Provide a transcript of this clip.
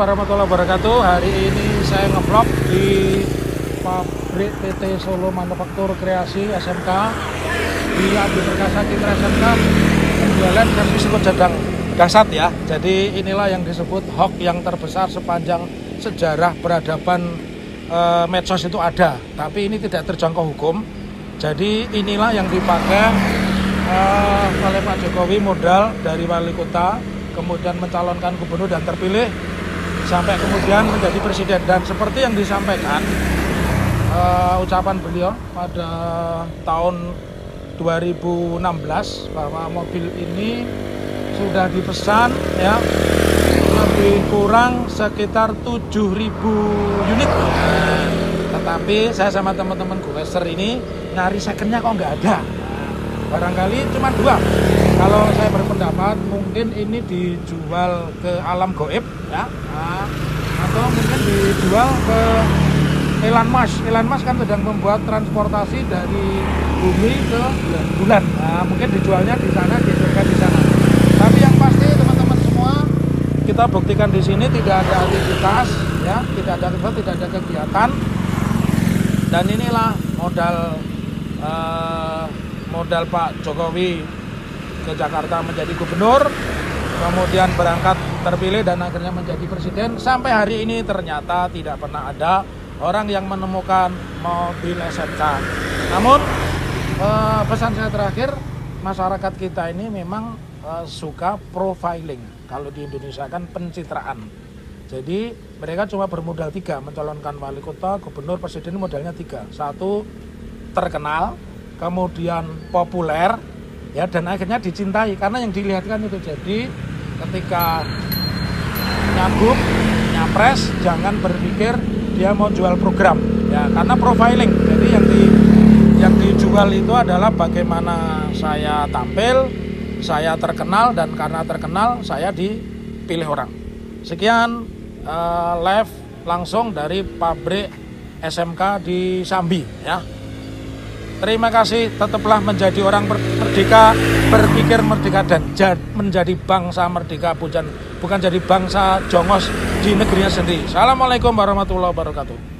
warahmatullahi wabarakatuh. Hari ini saya ngevlog di pabrik PT Solo Manufaktur Kreasi SMK di Adi Perkasa Citra SMK penjualan kami disebut jadang dasar ya. Jadi inilah yang disebut hoax yang terbesar sepanjang sejarah peradaban eh, medsos itu ada. Tapi ini tidak terjangkau hukum. Jadi inilah yang dipakai eh, oleh Pak Jokowi modal dari wali kota kemudian mencalonkan gubernur dan terpilih sampai kemudian menjadi presiden. Dan seperti yang disampaikan uh, ucapan beliau pada tahun 2016 bahwa mobil ini sudah dipesan ya lebih kurang sekitar 7000 unit. Tetapi saya sama teman-teman gue ini nyari secondnya kok nggak ada. Barangkali cuma dua kalau saya berpendapat mungkin ini dijual ke alam goib ya. Nah, atau mungkin dijual ke Elon Musk. Elon Musk kan sedang membuat transportasi dari bumi ke bulan. Nah, mungkin dijualnya di sana dijualkan di sana. Tapi yang pasti teman-teman semua kita buktikan di sini tidak ada aktivitas ya. Tidak ada aktivitas tidak ada kegiatan. Dan inilah modal uh, modal Pak Jokowi ke Jakarta menjadi gubernur, kemudian berangkat terpilih dan akhirnya menjadi presiden. Sampai hari ini ternyata tidak pernah ada orang yang menemukan mobil SMK. Namun eh, pesan saya terakhir, masyarakat kita ini memang eh, suka profiling. Kalau di Indonesia kan pencitraan. Jadi mereka cuma bermodal tiga, mencalonkan wali kota, gubernur, presiden modalnya tiga. Satu terkenal, kemudian populer ya dan akhirnya dicintai karena yang dilihatkan itu jadi ketika nyagup nyapres jangan berpikir dia mau jual program. Ya karena profiling. Jadi yang di yang dijual itu adalah bagaimana saya tampil saya terkenal dan karena terkenal saya dipilih orang. Sekian uh, live langsung dari pabrik SMK di Sambi ya Terima kasih, tetaplah menjadi orang merdeka, berpikir merdeka dan menjadi bangsa merdeka bukan bukan jadi bangsa jongos di negerinya sendiri. Assalamualaikum warahmatullahi wabarakatuh.